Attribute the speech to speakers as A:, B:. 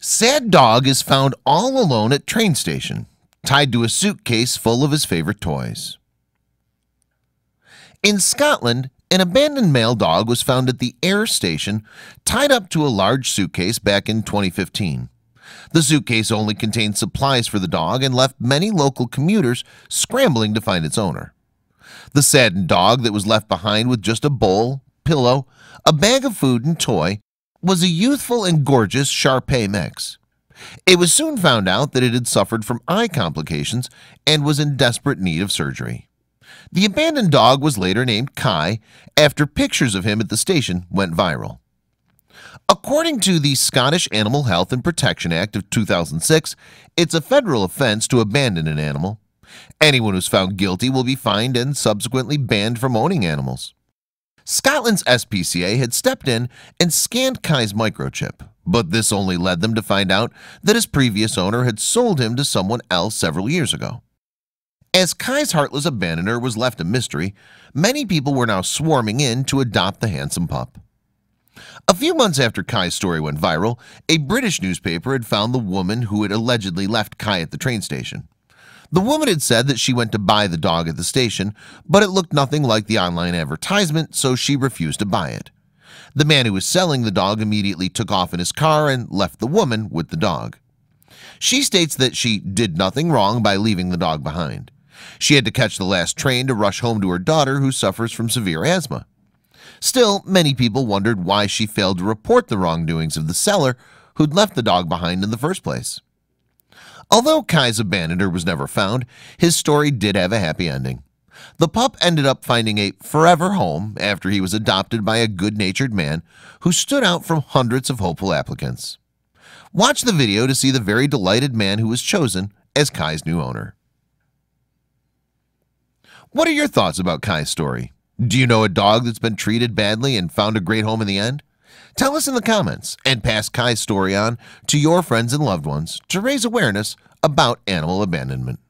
A: Sad dog is found all alone at train station Tied to a suitcase full of his favorite toys. In Scotland an abandoned male dog was found at the Ayr station tied up to a large suitcase back in 2015 The suitcase only contained supplies for the dog and left many local commuters scrambling to find its owner. The saddened dog that was left behind with just a bowl pillow a bag of food and toy was a youthful and gorgeous Shar-Pei mix. It was soon found out that it had suffered from eye complications and was in desperate need of surgery. The abandoned dog was later named Kai after pictures of him at the station went viral. According to the Scottish Animal Health and Protection Act of 2006, it's a federal offense to abandon an animal. Anyone who's found guilty will be fined and subsequently banned from owning animals. Scotland's SPCA had stepped in and scanned Kai's microchip But this only led them to find out that his previous owner had sold him to someone else several years ago. As Kai's heartless abandoner was left a mystery Many people were now swarming in to adopt the handsome pup. A few months after Kai's story went viral a British newspaper had found the woman who had allegedly left Kai at the train station the woman had said that she went to buy the dog at the station But it looked nothing like the online advertisement So she refused to buy it. The man who was selling the dog immediately took off in his car and left the woman with the dog. She states that she did nothing wrong by leaving the dog behind. She had to catch the last train to rush home to her daughter who suffers from severe asthma. Still many people wondered why she failed to report the wrongdoings of the seller Who'd left the dog behind in the first place Although Kai's abandoner was never found his story did have a happy ending The pup ended up finding a forever home after he was adopted by a good-natured man who stood out from hundreds of hopeful applicants Watch the video to see the very delighted man who was chosen as Kai's new owner What are your thoughts about Kai's story? Do you know a dog that's been treated badly and found a great home in the end? Tell us in the comments and pass Kai's story on to your friends and loved ones to raise awareness about animal abandonment